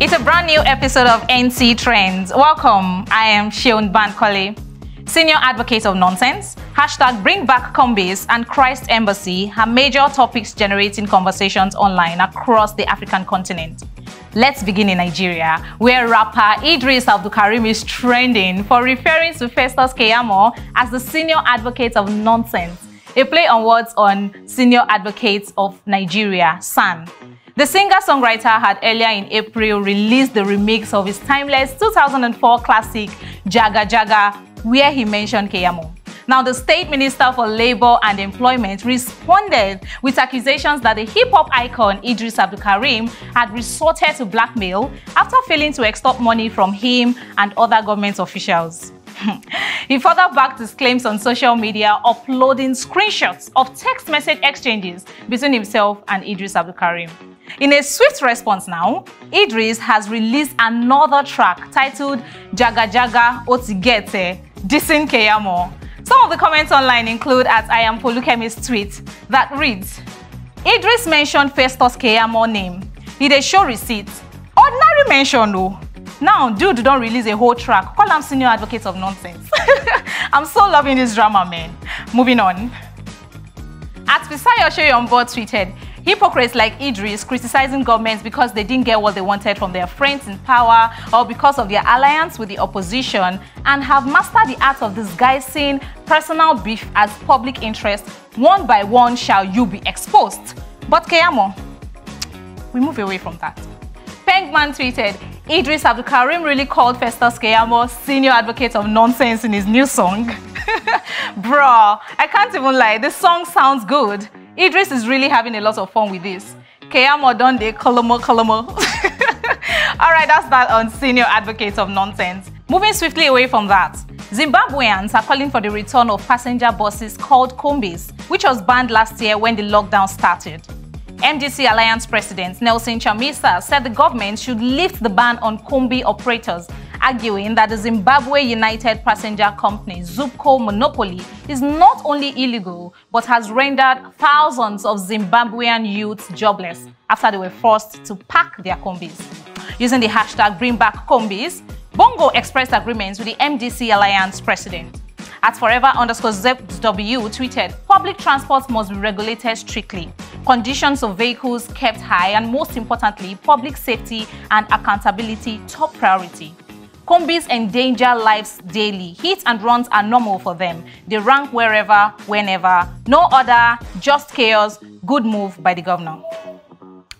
It's a brand new episode of NC Trends. Welcome. I am Seun Bankole. Senior advocate of nonsense, hashtag bring back Kombis and Christ Embassy are major topics generating conversations online across the African continent. Let's begin in Nigeria, where rapper Eedris Abdulkareem is trending for referring to Festus Keyamo as the senior advocate of nonsense, a play on words on senior advocates of Nigeria, SAN. The singer-songwriter had earlier in April released the remix of his timeless 2004 classic Jaga Jaga, where he mentioned Keyamo. Now, the State Minister for Labour and Employment responded with accusations that the hip-hop icon Eedris Abdulkareem had resorted to blackmail after failing to extort money from him and other government officials. He further backed his claims on social media, uploading screenshots of text message exchanges between himself and Eedris Abdulkareem. In a swift response now, Eedris has released another track titled Jaga Jaga Otigete, dissing Keyamo. Some of the comments online include at I am Folukemi's tweet that reads, Eedris mentioned Festus Keyamo name. Did they show receipt. Ordinary mention though. Now, dude don't release a whole track. Call him senior advocate of nonsense. I'm so loving this drama, man. Moving on. At on board tweeted, Hypocrites like Eedris criticizing governments because they didn't get what they wanted from their friends in power or because of their alliance with the opposition and have mastered the art of disguising personal beef as public interest. One by one shall you be exposed. But Keyamo, we move away from that. Pengman tweeted, Eedris Abdul Abdulkareem really called Festus Keyamo senior advocate of nonsense in his new song. Bruh, I can't even lie, this song sounds good. Eedris is really having a lot of fun with this. Keyamo done the kolomo kolomo. Alright, that's that on senior advocates of nonsense. Moving swiftly away from that, Zimbabweans are calling for the return of passenger buses called Kombis, which was banned last year when the lockdown started. MDC Alliance President Nelson Chamisa said the government should lift the ban on Kombi operators arguing that the Zimbabwe United Passenger Company Zupco monopoly is not only illegal but has rendered thousands of Zimbabwean youths jobless after they were forced to pack their Kombis. Using the hashtag BringBackKombis, Bongo expressed agreements with the MDC Alliance president. At forever underscore ZW tweeted, public transport must be regulated strictly, conditions of vehicles kept high, and most importantly, public safety and accountability top priority. Kombis endanger lives daily. Hits and runs are normal for them. They rank wherever, whenever. No order, just chaos. Good move by the governor.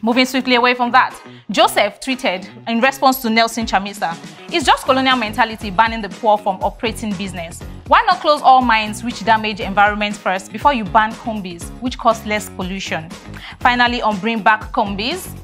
Moving swiftly away from that, Joseph tweeted in response to Nelson Chamisa, It's just colonial mentality banning the poor from operating business. Why not close all mines which damage environment first before you ban Kombis, which cause less pollution? Finally, on Bring Back Kombis,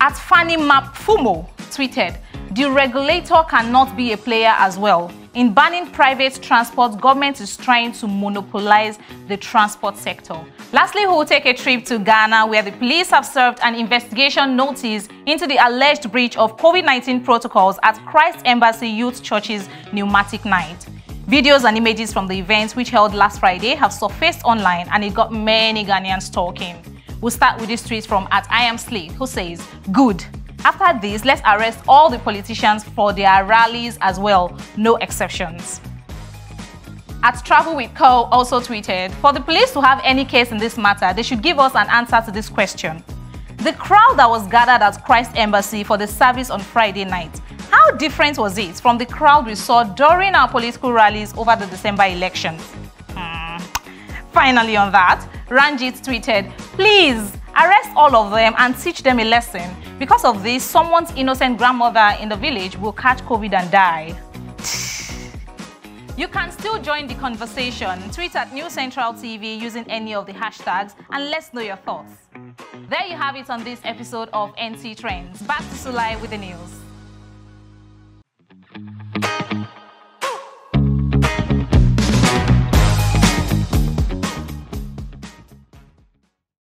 at Fanny Map Fumo tweeted, the regulator cannot be a player as well. In banning private transport, government is trying to monopolize the transport sector. Lastly, we'll take a trip to Ghana where the police have served an investigation notice into the alleged breach of COVID-19 protocols at Christ Embassy Youth Church's pneumatic night. Videos and images from the event, which held last Friday, have surfaced online and it got many Ghanaians talking. We'll start with this tweet from at I am Sleep, who says, Good, after this, let's arrest all the politicians for their rallies as well, no exceptions. At Travel with Co also tweeted, for the police to have any case in this matter, they should give us an answer to this question. The crowd that was gathered at Christ Embassy for the service on Friday night, how different was it from the crowd we saw during our political rallies over the December elections? Hmm. Finally on that, Ranjit tweeted, please arrest all of them and teach them a lesson. Because of this, someone's innocent grandmother in the village will catch COVID and die. You can still join the conversation. Tweet at News Central TV using any of the hashtags and let's know your thoughts. There you have it on this episode of NC Trends. Back to Sulai with the news.